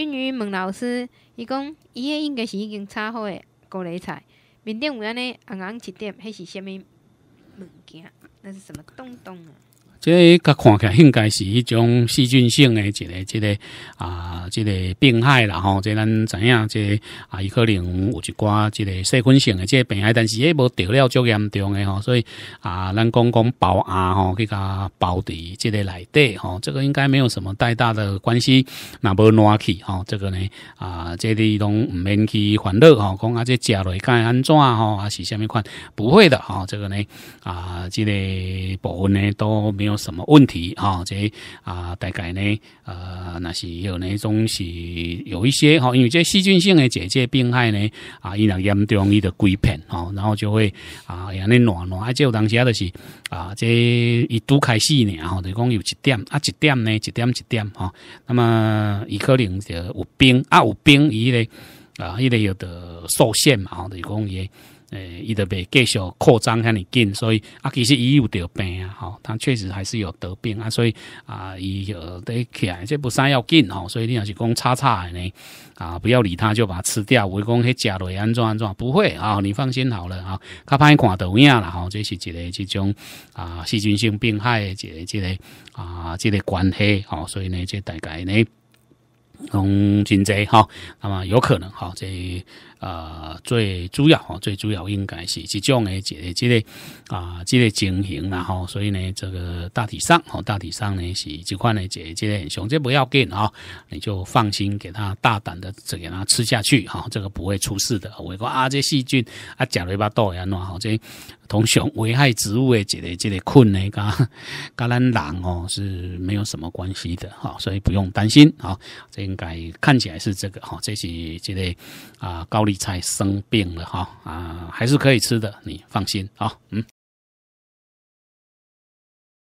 英语问老师，伊讲伊迄应该是已经炒好诶高丽菜，面顶有安尼红红一点，迄是虾物物件？那是什么东东啊？这个看起来应该是一种细菌性的一个、一个啊，这个病害啦吼。这咱知影，这啊，伊可能有一寡这个细菌性的这个病害，但是也无得了足严重的吼。所以啊，咱讲讲包啊吼，去甲包伫这个内底吼，这个应该没有什么太大的关系。那无暖气吼，这个呢啊，这里拢毋免去烦恼吼，讲啊这食落该安怎吼，还是虾米款？不会的吼，这个呢啊，这个部分呢都没有。有什么问题啊？这啊，大概呢，呃，那是有那种是有一些哈，因为这细菌性的结节病害呢，啊，伊若严重伊的规片哈，然后就会啊，让你暖暖，啊，这有当时啊，就是啊，这一拄开始呢，吼，就讲有一点啊，一点呢，一点一点哈，那么伊可能就有病啊，有病伊咧啊，伊咧有的受限嘛，吼，就讲伊。诶，伊得被继续扩张遐尼紧，所以啊，其实伊有得病啊，吼，他确实还是有得病啊，所以啊，伊有得起来，这不啥要紧吼，所以你要是讲叉叉的呢，啊，不要理他，就把它吃掉。我讲迄食落安怎安怎，不会啊，你放心好了啊。较歹看到影啦，吼，这是一个这种啊细菌性病害的一个这个啊这个关系，吼，所以呢，这大概呢，从真济哈，那么有可能哈，这。啊，最主要哈，最主要应该是这种的这个这个啊，这个情形然后，所以呢，这个大体上哈，大体上呢是这款的这这个熊，这不要紧啊，你就放心给他大胆的只给他吃下去哈，这个不会出事的。我讲啊，这细菌啊，假了一把刀呀，喏，好这同熊危害植物的这个这个困呢，跟 跟咱人哦是没有什么关系的哈，所以不用担心啊。这应该看起来是这个哈，这是这类啊高丽。菜生病了哈啊，还是可以吃的，你放心啊，嗯。